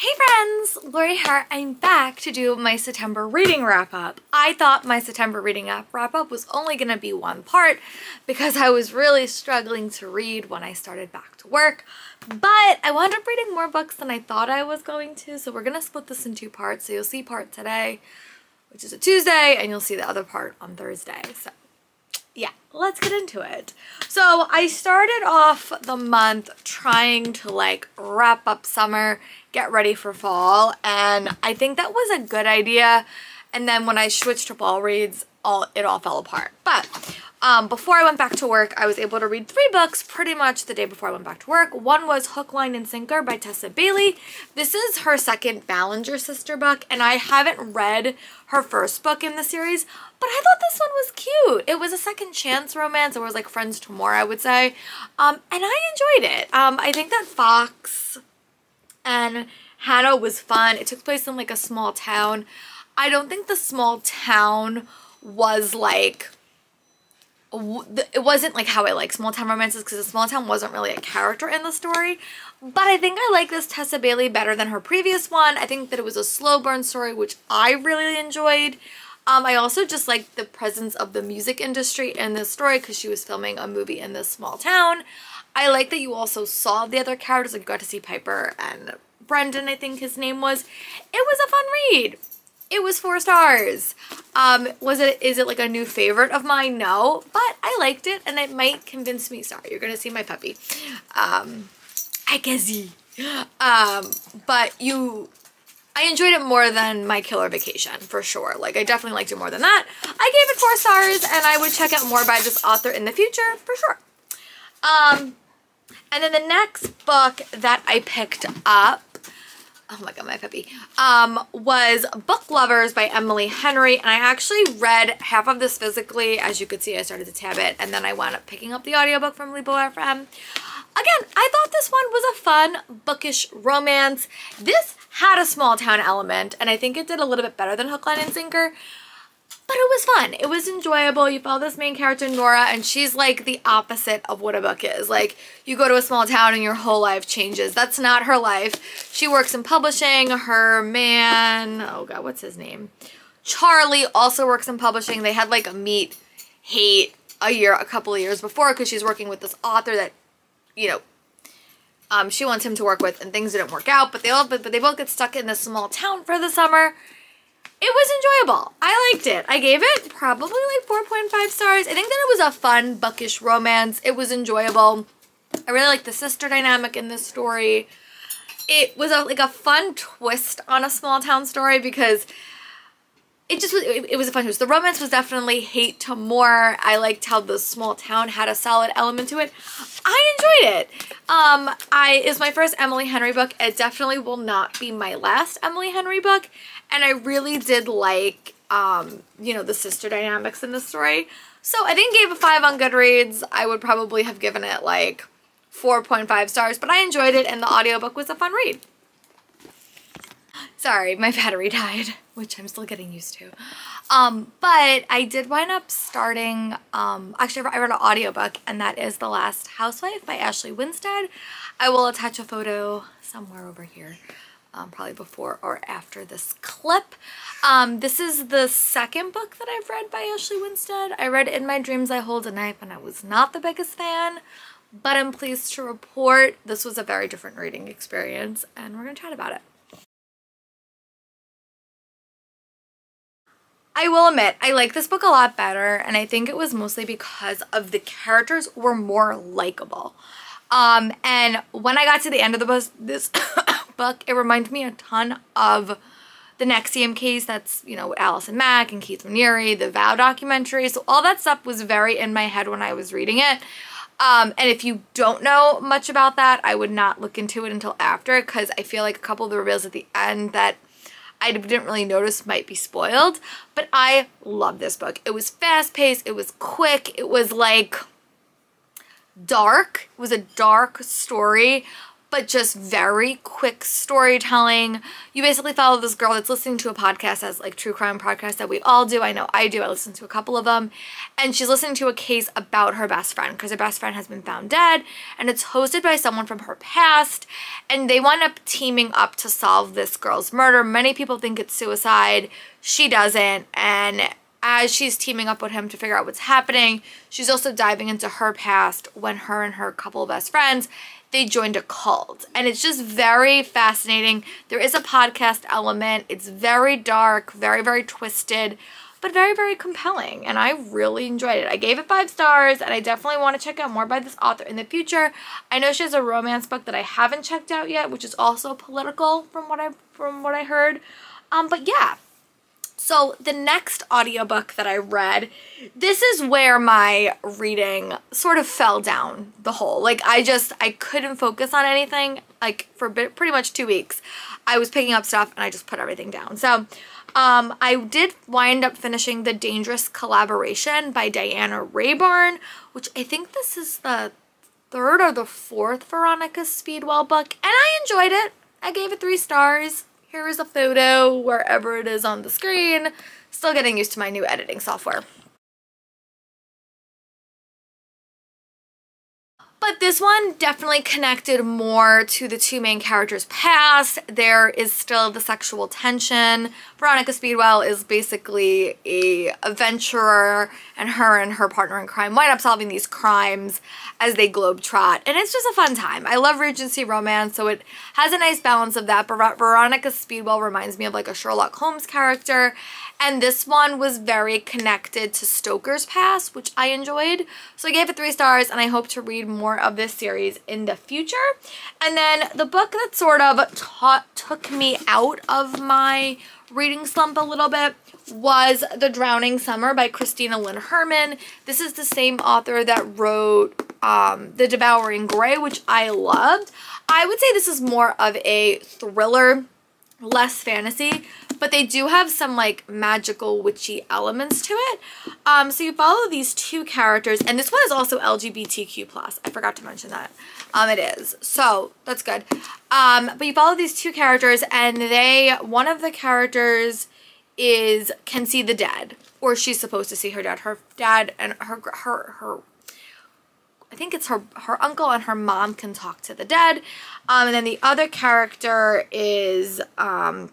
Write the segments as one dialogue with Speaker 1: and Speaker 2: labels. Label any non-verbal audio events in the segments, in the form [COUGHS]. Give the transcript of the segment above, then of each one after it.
Speaker 1: Hey friends, Lori here. I'm back to do my September reading wrap up. I thought my September reading wrap up was only going to be one part because I was really struggling to read when I started back to work. But I wound up reading more books than I thought I was going to, so we're going to split this in two parts. So you'll see part today, which is a Tuesday, and you'll see the other part on Thursday. So yeah, let's get into it. So I started off the month trying to like wrap up summer, get ready for fall, and I think that was a good idea. And then when I switched to fall reads, all it all fell apart. But um, before I went back to work, I was able to read three books pretty much the day before I went back to work. One was Hook, Line, and Sinker by Tessa Bailey. This is her second Bellinger sister book, and I haven't read her first book in the series, but I thought this one was cute. It was a second chance romance. It was like Friends to More, I would say. Um, and I enjoyed it. Um, I think that Fox and Hannah was fun. It took place in like a small town. I don't think the small town was like it wasn't like how I like small town romances because the small town wasn't really a character in the story. But I think I like this Tessa Bailey better than her previous one. I think that it was a slow burn story, which I really enjoyed. Um, I also just like the presence of the music industry in this story because she was filming a movie in this small town. I like that you also saw the other characters. Like you got to see Piper and Brendan, I think his name was. It was a fun read. It was four stars. Um, was it, is it like a new favorite of mine? No, but I liked it and it might convince me. Sorry, you're going to see my puppy. Um, I guess Um, but you, I enjoyed it more than my killer vacation for sure. Like I definitely liked it more than that. I gave it four stars and I would check out more by this author in the future for sure. Um, and then the next book that I picked up oh my god, my puppy, um, was Book Lovers by Emily Henry. And I actually read half of this physically. As you could see, I started to tab it. And then I wound up picking up the audiobook from Libro FM. Again, I thought this one was a fun, bookish romance. This had a small town element, and I think it did a little bit better than Hook, Line, and Sinker but it was fun. It was enjoyable. You follow this main character, Nora, and she's like the opposite of what a book is. Like, you go to a small town and your whole life changes. That's not her life. She works in publishing. Her man, oh God, what's his name? Charlie also works in publishing. They had like a meet, hate a year, a couple of years before because she's working with this author that, you know, um, she wants him to work with and things didn't work out, but they all, but, but they both get stuck in this small town for the summer it was enjoyable. I liked it. I gave it probably like 4.5 stars. I think that it was a fun, buckish romance. It was enjoyable. I really like the sister dynamic in this story. It was a, like a fun twist on a small town story because it just was, it, it was a fun twist. The romance was definitely hate to more. I liked how the small town had a solid element to it. I enjoyed it. Um, I is my first Emily Henry book. It definitely will not be my last Emily Henry book. And I really did like, um, you know, the sister dynamics in the story. So I think gave a 5 on Goodreads. I would probably have given it like 4.5 stars, but I enjoyed it and the audiobook was a fun read. Sorry, my battery died, which I'm still getting used to. Um, but I did wind up starting, um, actually I read an audiobook and that is The Last Housewife by Ashley Winstead. I will attach a photo somewhere over here um, probably before or after this clip. Um, this is the second book that I've read by Ashley Winstead. I read In My Dreams I Hold a Knife and I was not the biggest fan, but I'm pleased to report this was a very different reading experience and we're going to chat about it. I will admit, I like this book a lot better and I think it was mostly because of the characters were more likable. Um, and when I got to the end of the book, this [COUGHS] book. It reminded me a ton of the NXIVM case that's, you know, Allison Mack and Keith Raniere, the Vow documentary. So all that stuff was very in my head when I was reading it. Um, and if you don't know much about that, I would not look into it until after because I feel like a couple of the reveals at the end that I didn't really notice might be spoiled. But I love this book. It was fast paced. It was quick. It was like dark. It was a dark story but just very quick storytelling. You basically follow this girl that's listening to a podcast as like true crime podcast that we all do. I know I do. I listen to a couple of them. And she's listening to a case about her best friend because her best friend has been found dead and it's hosted by someone from her past and they wind up teaming up to solve this girl's murder. Many people think it's suicide. She doesn't and as she's teaming up with him to figure out what's happening, she's also diving into her past when her and her couple best friends they joined a cult. And it's just very fascinating. There is a podcast element. It's very dark, very, very twisted, but very, very compelling. And I really enjoyed it. I gave it five stars, and I definitely want to check out more by this author in the future. I know she has a romance book that I haven't checked out yet, which is also political from what I from what I heard. Um, but yeah, so the next audiobook that I read, this is where my reading sort of fell down the hole. Like I just, I couldn't focus on anything like for pretty much two weeks. I was picking up stuff and I just put everything down. So um, I did wind up finishing The Dangerous Collaboration by Deanna Raybourn, which I think this is the third or the fourth Veronica Speedwell book. And I enjoyed it. I gave it three stars here is a photo wherever it is on the screen. Still getting used to my new editing software. But this one definitely connected more to the two main characters' past. There is still the sexual tension. Veronica Speedwell is basically a adventurer and her and her partner in crime wind up solving these crimes as they globetrot. And it's just a fun time. I love Regency romance, so it has a nice balance of that. But Veronica Speedwell reminds me of like a Sherlock Holmes character. And this one was very connected to Stoker's Past, which I enjoyed. So I gave it three stars and I hope to read more of this series in the future. And then the book that sort of took me out of my reading slump a little bit was The Drowning Summer by Christine Lynn Herman. This is the same author that wrote um, The Devouring Grey, which I loved. I would say this is more of a thriller, less fantasy, but they do have some like magical witchy elements to it. Um, so you follow these two characters, and this one is also LGBTQ+. plus. I forgot to mention that. Um, it is. So that's good. Um, but you follow these two characters, and they, one of the characters is can see the dead, or she's supposed to see her dad. Her dad and her her her I think it's her her uncle and her mom can talk to the dead. Um, and then the other character is um,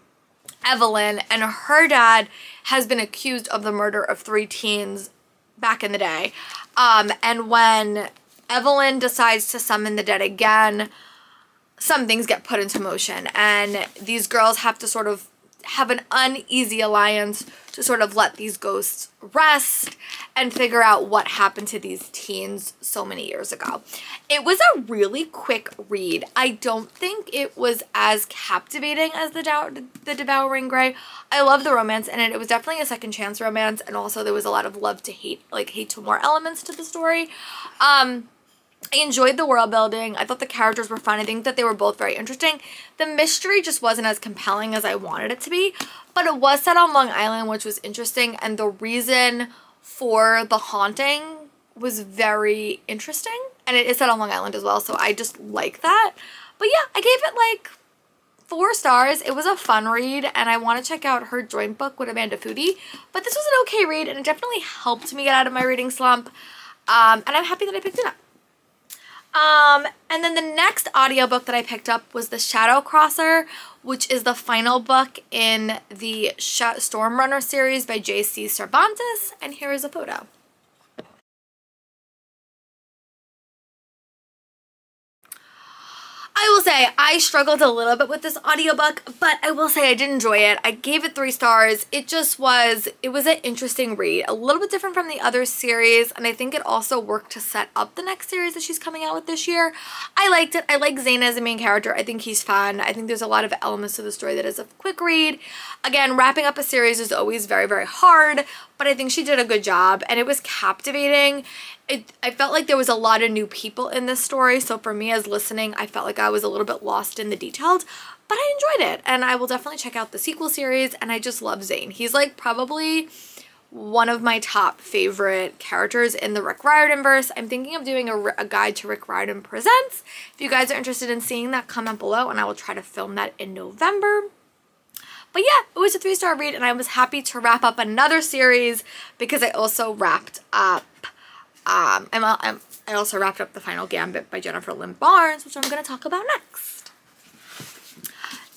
Speaker 1: Evelyn, and her dad has been accused of the murder of three teens back in the day. Um, and when Evelyn decides to summon the dead again, some things get put into motion, and these girls have to sort of have an uneasy alliance to sort of let these ghosts rest and figure out what happened to these teens so many years ago. It was a really quick read. I don't think it was as captivating as the, the Devouring Grey. I love the romance in it. It was definitely a second chance romance and also there was a lot of love to hate, like hate to more elements to the story. Um, I enjoyed the world building. I thought the characters were fun. I think that they were both very interesting. The mystery just wasn't as compelling as I wanted it to be, but it was set on Long Island, which was interesting, and the reason for the haunting was very interesting, and it is set on Long Island as well, so I just like that. But yeah, I gave it like four stars. It was a fun read, and I want to check out her joint book with Amanda Foody. but this was an okay read, and it definitely helped me get out of my reading slump, um, and I'm happy that I picked it up. Um, and then the next audiobook that I picked up was The Shadow Crosser, which is the final book in the Storm Runner series by J.C. Cervantes. And here is a photo. I will say I struggled a little bit with this audiobook, but I will say I did enjoy it. I gave it three stars. It just was, it was an interesting read. A little bit different from the other series, and I think it also worked to set up the next series that she's coming out with this year. I liked it. I like Zane as a main character. I think he's fun. I think there's a lot of elements to the story that is a quick read. Again, wrapping up a series is always very, very hard, but I think she did a good job, and it was captivating it, I felt like there was a lot of new people in this story. So for me as listening, I felt like I was a little bit lost in the details, but I enjoyed it. And I will definitely check out the sequel series. And I just love Zane. He's like probably one of my top favorite characters in the Rick Riordan verse. I'm thinking of doing a, a, guide to Rick Riordan Presents. If you guys are interested in seeing that, comment below and I will try to film that in November. But yeah, it was a three-star read and I was happy to wrap up another series because I also wrapped up, um, I'm, I'm, I also wrapped up The Final Gambit by Jennifer Lynn Barnes, which I'm going to talk about next.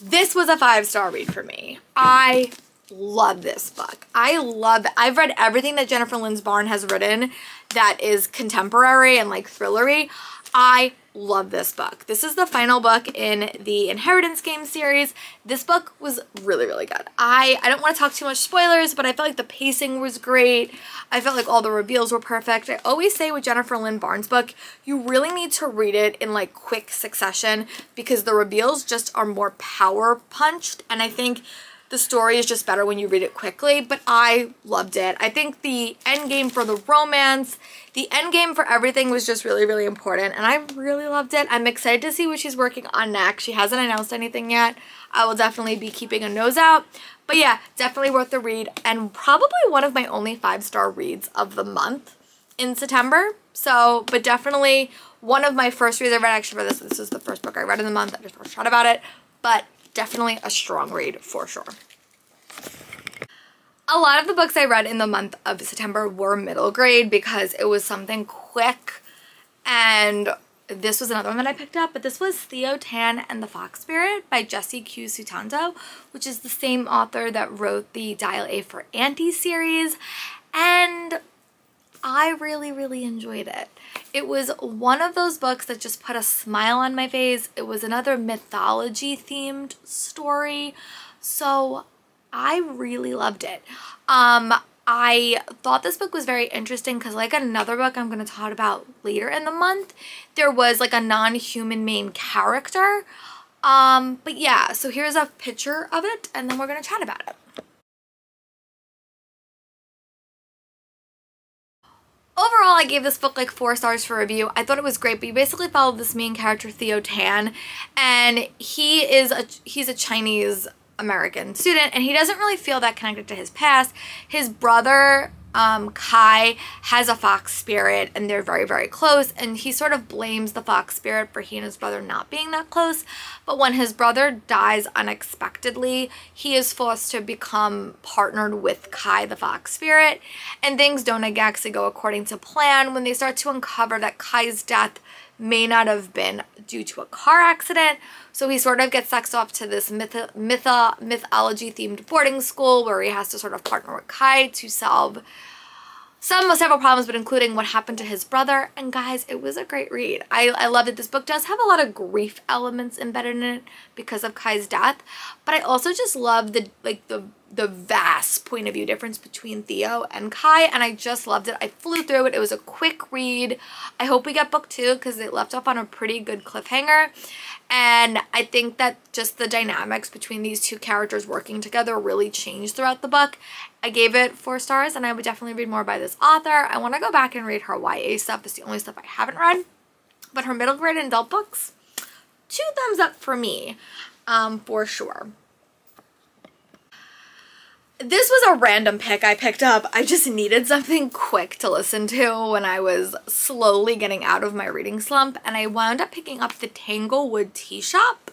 Speaker 1: This was a five-star read for me. I love this book. I love. I've read everything that Jennifer Lynn Barnes has written that is contemporary and like thrillery. I love this book. This is the final book in the Inheritance Game series. This book was really, really good. I, I don't want to talk too much spoilers, but I felt like the pacing was great. I felt like all the reveals were perfect. I always say with Jennifer Lynn Barnes' book, you really need to read it in like quick succession because the reveals just are more power punched. And I think the story is just better when you read it quickly, but I loved it. I think the end game for the romance, the end game for everything was just really, really important, and I really loved it. I'm excited to see what she's working on next. She hasn't announced anything yet. I will definitely be keeping a nose out. But yeah, definitely worth the read, and probably one of my only five-star reads of the month in September. So, but definitely one of my first reads I read actually for this. This is the first book I read in the month. I just read about it. But definitely a strong read for sure. A lot of the books I read in the month of September were middle grade because it was something quick and this was another one that I picked up, but this was Theo Tan and the Fox Spirit by Jesse Q. Sutanto, which is the same author that wrote the Dial A for Auntie series. And I really, really enjoyed it. It was one of those books that just put a smile on my face. It was another mythology themed story. So I really loved it. Um, I thought this book was very interesting because like another book I'm going to talk about later in the month, there was like a non-human main character. Um, but yeah, so here's a picture of it and then we're going to chat about it. Overall, I gave this book like four stars for review. I thought it was great, but you basically follow this main character, Theo Tan, and he is a he's a Chinese American student, and he doesn't really feel that connected to his past. His brother um, Kai has a fox spirit and they're very, very close. And he sort of blames the fox spirit for he and his brother not being that close. But when his brother dies unexpectedly, he is forced to become partnered with Kai, the fox spirit. And things don't exactly go according to plan when they start to uncover that Kai's death may not have been due to a car accident. So he sort of gets sucked off to this myth, myth mythology themed boarding school where he has to sort of partner with Kai to solve some several problems, but including what happened to his brother. And guys, it was a great read. I, I love that this book does have a lot of grief elements embedded in it because of Kai's death. But I also just love the like the the vast point of view difference between Theo and Kai and I just loved it. I flew through it. It was a quick read. I hope we get book two because it left off on a pretty good cliffhanger and I think that just the dynamics between these two characters working together really changed throughout the book. I gave it four stars and I would definitely read more by this author. I want to go back and read her YA stuff. It's the only stuff I haven't read. But her middle grade and adult books, two thumbs up for me um, for sure this was a random pick I picked up. I just needed something quick to listen to when I was slowly getting out of my reading slump and I wound up picking up the Tanglewood Tea Shop.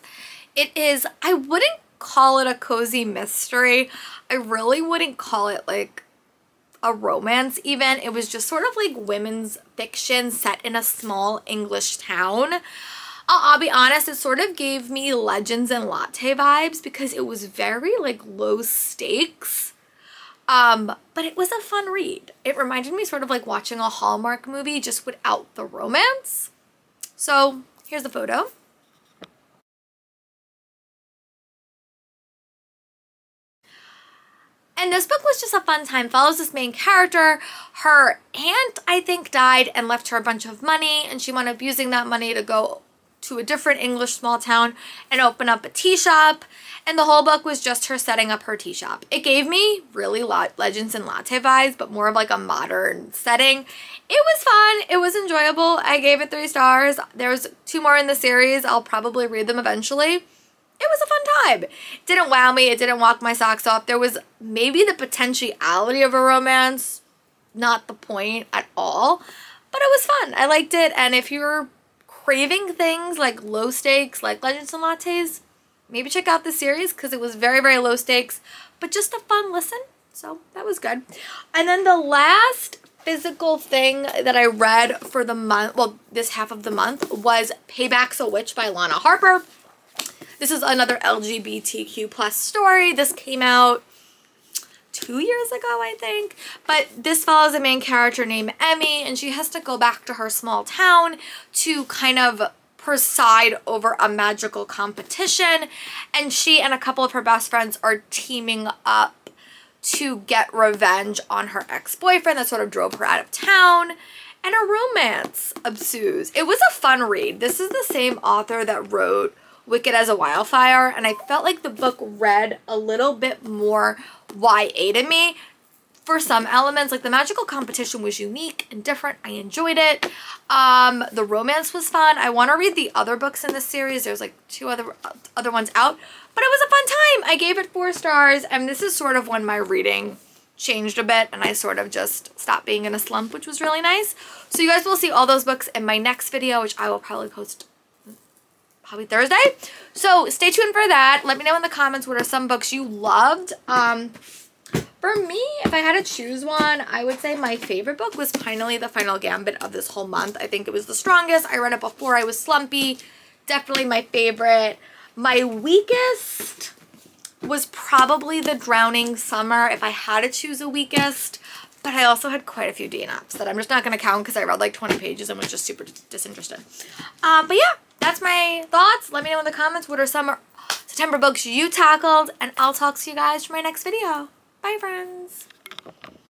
Speaker 1: It is, I wouldn't call it a cozy mystery. I really wouldn't call it like a romance even. It was just sort of like women's fiction set in a small English town. I'll, I'll be honest, it sort of gave me Legends and Latte vibes because it was very like low stakes. Um, but it was a fun read. It reminded me sort of like watching a Hallmark movie just without the romance. So here's the photo. And this book was just a fun time. Follows this main character. Her aunt, I think, died and left her a bunch of money, and she wound up using that money to go to a different English small town and open up a tea shop. And the whole book was just her setting up her tea shop. It gave me really Legends and Latte vibes, but more of like a modern setting. It was fun. It was enjoyable. I gave it three stars. There's two more in the series. I'll probably read them eventually. it was a fun time. It didn't wow me. It didn't walk my socks off. There was maybe the potentiality of a romance, not the point at all, but it was fun. I liked it. And if you're craving things like low stakes, like Legends and Lattes, maybe check out the series because it was very, very low stakes, but just a fun listen. So that was good. And then the last physical thing that I read for the month, well, this half of the month, was Payback's a Witch by Lana Harper. This is another LGBTQ plus story. This came out two years ago, I think. But this follows a main character named Emmy, and she has to go back to her small town to kind of preside over a magical competition. And she and a couple of her best friends are teaming up to get revenge on her ex-boyfriend that sort of drove her out of town. And a romance ensues. It was a fun read. This is the same author that wrote Wicked as a Wildfire, and I felt like the book read a little bit more YA to me for some elements. Like the magical competition was unique and different. I enjoyed it. Um, the romance was fun. I want to read the other books in the series. There's like two other other ones out, but it was a fun time. I gave it four stars, and this is sort of when my reading changed a bit and I sort of just stopped being in a slump, which was really nice. So you guys will see all those books in my next video, which I will probably post probably Thursday. So stay tuned for that. Let me know in the comments what are some books you loved. Um, for me, if I had to choose one, I would say my favorite book was finally The Final Gambit of this whole month. I think it was the strongest. I read it before I was slumpy. Definitely my favorite. My weakest was probably The Drowning Summer if I had to choose a weakest. But I also had quite a few DNFs that I'm just not going to count because I read like 20 pages and was just super disinterested. Um, but yeah, that's my thoughts. Let me know in the comments what are some September books you tackled, and I'll talk to you guys for my next video. Bye, friends.